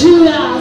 Juras.